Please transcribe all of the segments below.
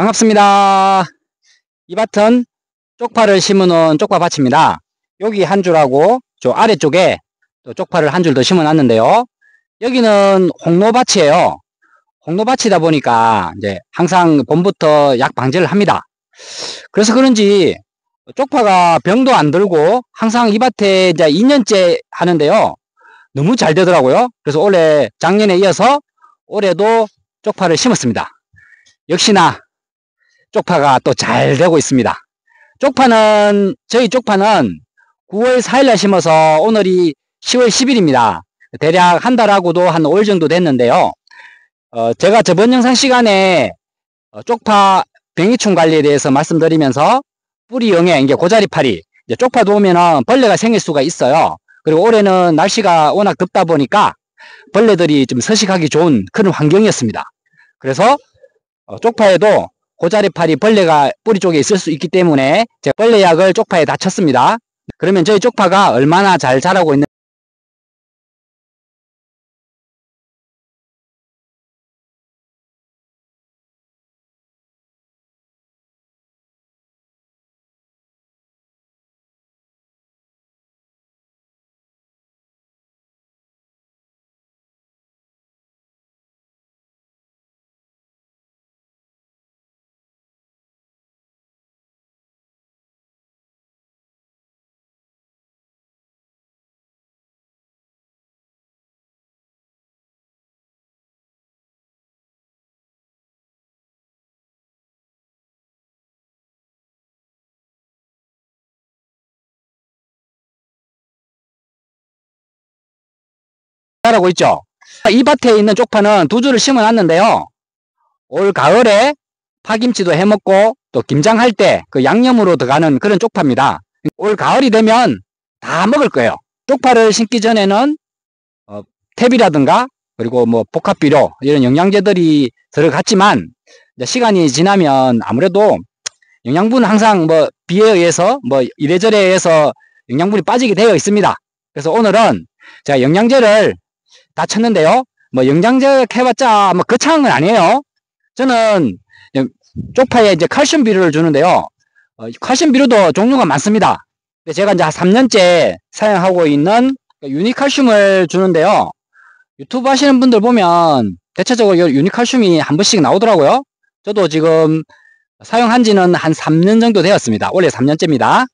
반갑습니다. 이 밭은 쪽파를 심어놓은 쪽파 밭입니다. 여기 한 줄하고 저 아래쪽에 또 쪽파를 한 줄 더 심어 놨는데요. 여기는 홍로밭이에요. 홍로밭이다 보니까 이제 항상 봄부터 약 방제를 합니다. 그래서 그런지 쪽파가 병도 안 들고 항상 이 밭에 이제 2년째 하는데요. 너무 잘 되더라고요. 그래서 올해 작년에 이어서 올해도 쪽파를 심었습니다. 역시나 쪽파가 또 잘 되고 있습니다. 쪽파는 저희 쪽파는 9월 4일날 심어서 오늘이 10월 10일입니다. 대략 한 달하고도 한 5일 정도 됐는데요. 어, 제가 저번 영상 시간에 어, 쪽파 병해충 관리에 대해서 말씀드리면서 뿌리 영해, 이게 고자리파리, 쪽파도 오면은 벌레가 생길 수가 있어요. 그리고 올해는 날씨가 워낙 덥다 보니까 벌레들이 좀 서식하기 좋은 그런 환경이었습니다. 그래서 어, 쪽파에도 고자리파리 벌레가 뿌리 쪽에 있을 수 있기 때문에 벌레약을 쪽파에 다 쳤습니다. 그러면 저희 쪽파가 얼마나 잘 자라고 있는 자라고 있죠. 이 밭에 있는 쪽파는 두 줄을 심어 놨는데요. 올 가을에 파김치도 해 먹고 또 김장할 때 그 양념으로 들어가는 그런 쪽파입니다. 올 가을이 되면 다 먹을 거예요. 쪽파를 심기 전에는 어, 탭이라든가 그리고 뭐 복합비료 이런 영양제들이 들어갔지만 시간이 지나면 아무래도 영양분은 항상 뭐 비에 의해서 뭐 이래저래 해서 영양분이 빠지게 되어 있습니다. 그래서 오늘은 제가 영양제를 다 쳤는데요. 뭐 영양제 해봤자 뭐 거창한 건 아니에요. 저는 쪽파에 이제 칼슘 비료를 주는데요. 어, 칼슘 비료도 종류가 많습니다. 제가 이제 3년째 사용하고 있는 유니칼슘을 주는데요. 유튜브 하시는 분들 보면 대체적으로 유니칼슘이 한 번씩 나오더라고요. 저도 지금 사용한 지는 한 3년 정도 되었습니다. 원래 3년째입니다.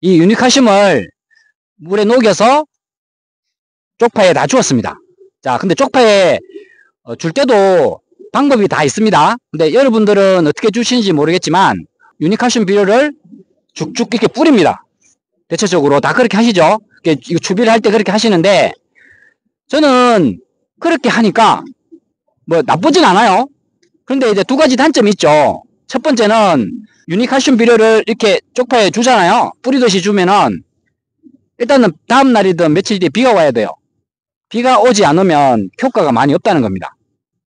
이 유니칼슘을 물에 녹여서 쪽파에 다 주었습니다. 자, 근데 쪽파에 어, 줄 때도 방법이 다 있습니다. 근데 여러분들은 어떻게 주시는지 모르겠지만 유니칼슘 비료를 쭉쭉 이렇게 뿌립니다. 대체적으로 다 그렇게 하시죠. 이거 추비를 할 때 그렇게 하시는데 저는 그렇게 하니까 뭐 나쁘진 않아요. 그런데 이제 두 가지 단점이 있죠. 첫 번째는 유니칼슘 비료를 이렇게 쪽파에 주잖아요. 뿌리듯이 주면은 일단은 다음 날이든 며칠 뒤에 비가 와야 돼요. 비가 오지 않으면 효과가 많이 없다는 겁니다.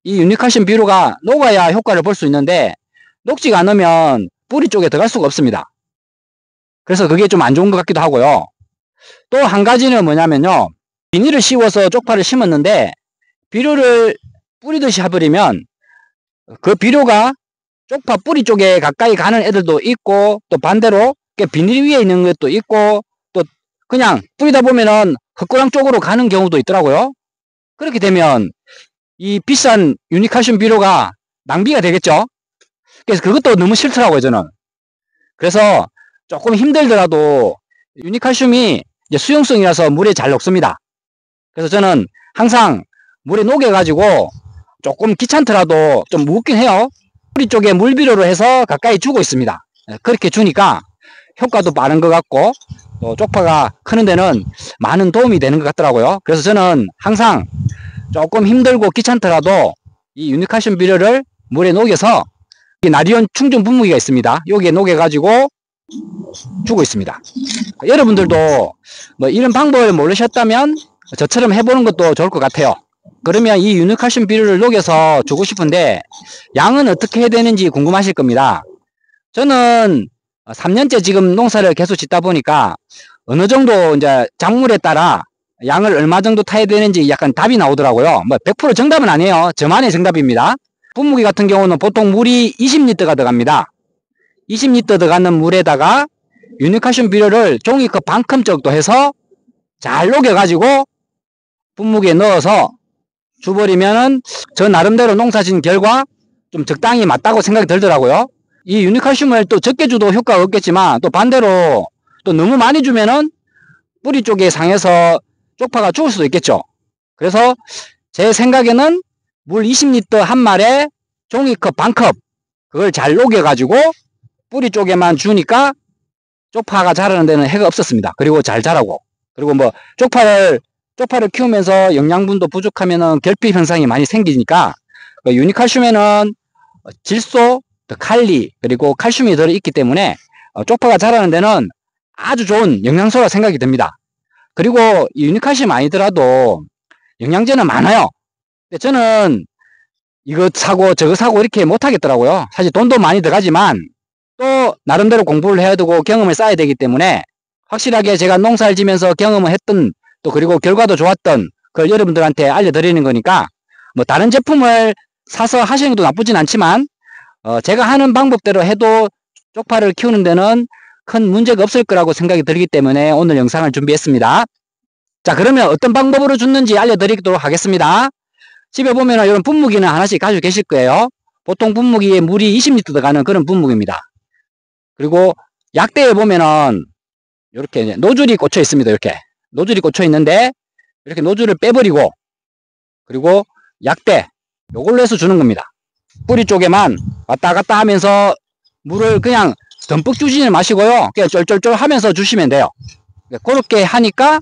이 유니칼슘 비료가 녹아야 효과를 볼 수 있는데 녹지가 않으면 뿌리 쪽에 들어갈 수가 없습니다. 그래서 그게 좀 안 좋은 것 같기도 하고요. 또 한 가지는 뭐냐면요. 비닐을 씌워서 쪽파를 심었는데 비료를 뿌리듯이 해버리면 그 비료가 쪽파 뿌리 쪽에 가까이 가는 애들도 있고 또 반대로 비닐 위에 있는 것도 있고 또 그냥 뿌리다 보면은 헛구랑 쪽으로 가는 경우도 있더라고요. 그렇게 되면 이 비싼 유니칼슘 비료가 낭비가 되겠죠. 그래서 그것도 너무 싫더라고요, 저는. 그래서 조금 힘들더라도 유니칼슘이 수용성이라서 물에 잘 녹습니다. 그래서 저는 항상 물에 녹여가지고 조금 귀찮더라도 좀 무겁긴 해요. 뿌리 쪽에 물비료로 해서 가까이 주고 있습니다. 그렇게 주니까 효과도 빠른 것 같고 또 쪽파가 크는 데는 많은 도움이 되는 것 같더라고요. 그래서 저는 항상 조금 힘들고 귀찮더라도 이 유니칼슘 비료를 물에 녹여서 나리온 충전 분무기가 있습니다. 여기에 녹여가지고 주고 있습니다. 여러분들도 뭐 이런 방법을 모르셨다면 저처럼 해보는 것도 좋을 것 같아요. 그러면 이 유니칼슘 비료를 녹여서 주고 싶은데 양은 어떻게 해야 되는지 궁금하실 겁니다. 저는 3년째 지금 농사를 계속 짓다 보니까 어느 정도 이제 작물에 따라 양을 얼마 정도 타야 되는지 약간 답이 나오더라고요. 뭐 100% 정답은 아니에요. 저만의 정답입니다. 분무기 같은 경우는 보통 물이 20리터가 들어갑니다. 20리터 들어가는 물에다가 유니칼슘 비료를 종이컵 반컵 정도 해서 잘 녹여가지고 분무기에 넣어서 줘버리면은 저 나름대로 농사 진 결과 좀 적당히 맞다고 생각이 들더라고요. 이 유니칼슘을 또 적게 줘도 효과가 없겠지만 또 반대로 또 너무 많이 주면은 뿌리 쪽에 상해서 쪽파가 죽을 수도 있겠죠. 그래서 제 생각에는 물 20리터 한 말에 종이컵 반컵 그걸 잘 녹여가지고 뿌리 쪽에만 주니까 쪽파가 자라는 데는 해가 없었습니다. 그리고 잘 자라고 그리고 뭐 쪽파를 쪽파를 키우면서 영양분도 부족하면은 결핍 현상이 많이 생기니까 그 유니칼슘에는 질소, 또 칼리 그리고 칼슘이 들어있기 때문에 어, 쪽파가 자라는 데는 아주 좋은 영양소라 생각이 듭니다. 그리고 이 유니칼슘 아니더라도 영양제는 많아요. 근데 저는 이거 사고 저거 사고 이렇게 못 하겠더라고요. 사실 돈도 많이 들어가지만 또 나름대로 공부를 해야 되고 경험을 쌓아야 되기 때문에 확실하게 제가 농사를 지면서 경험을 했던 또 그리고 결과도 좋았던 그걸 여러분들한테 알려드리는 거니까 뭐 다른 제품을 사서 하시는 것도 나쁘진 않지만 어 제가 하는 방법대로 해도 쪽파를 키우는 데는 큰 문제가 없을 거라고 생각이 들기 때문에 오늘 영상을 준비했습니다. 자 그러면 어떤 방법으로 줬는지 알려드리도록 하겠습니다. 집에 보면 이런 분무기는 하나씩 가지고 계실 거예요. 보통 분무기에 물이 20리터 들어가는 그런 분무기입니다. 그리고 약대에 보면은 이렇게 노즐이 꽂혀 있습니다. 이렇게 노즐이 꽂혀 있는데 이렇게 노즐을 빼버리고 그리고 약대 요걸로 해서 주는 겁니다. 뿌리 쪽에만 왔다 갔다 하면서 물을 그냥 듬뿍 주지는 마시고요. 그냥 쫄쫄쫄 하면서 주시면 돼요. 그렇게 하니까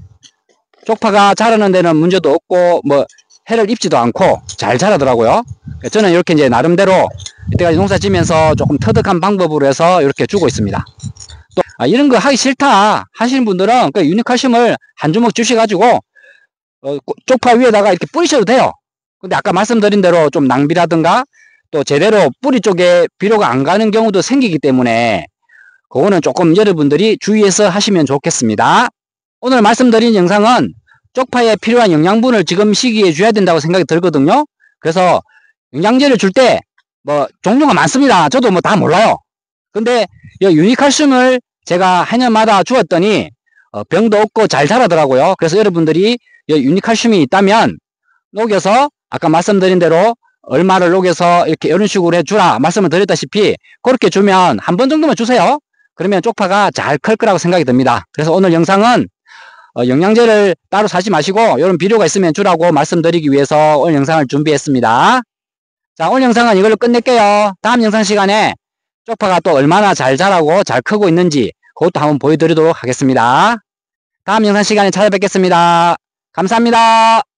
쪽파가 자라는 데는 문제도 없고 뭐 해를 입지도 않고 잘 자라더라고요. 저는 이렇게 이제 나름대로 이때까지 농사 지면서 조금 터득한 방법으로 해서 이렇게 주고 있습니다. 또 아, 이런 거 하기 싫다 하시는 분들은 그 유니칼슘을 한 주먹 주셔가지고 어, 쪽파 위에다가 이렇게 뿌리셔도 돼요. 근데 아까 말씀드린 대로 좀 낭비라든가 또 제대로 뿌리 쪽에 비료가 안 가는 경우도 생기기 때문에 그거는 조금 여러분들이 주의해서 하시면 좋겠습니다. 오늘 말씀드린 영상은 쪽파에 필요한 영양분을 지금 시기에 줘야 된다고 생각이 들거든요. 그래서 영양제를 줄 때 뭐 종류가 많습니다. 저도 뭐 다 몰라요. 근데 이 유니칼슘을 제가 한 년마다 주었더니 어, 병도 없고 잘 자라더라고요. 그래서 여러분들이 이 유니칼슘이 있다면 녹여서 아까 말씀드린 대로 얼마를 녹여서 이렇게 이런 식으로 해주라 말씀을 드렸다시피 그렇게 주면 한 번 정도만 주세요. 그러면 쪽파가 잘 클 거라고 생각이 듭니다. 그래서 오늘 영상은 어, 영양제를 따로 사지 마시고 이런 비료가 있으면 주라고 말씀드리기 위해서 오늘 영상을 준비했습니다. 자 오늘 영상은 이걸로 끝낼게요. 다음 영상 시간에 쪽파가 또 얼마나 잘 자라고 잘 크고 있는지 그것도 한번 보여드리도록 하겠습니다. 다음 영상 시간에 찾아뵙겠습니다. 감사합니다.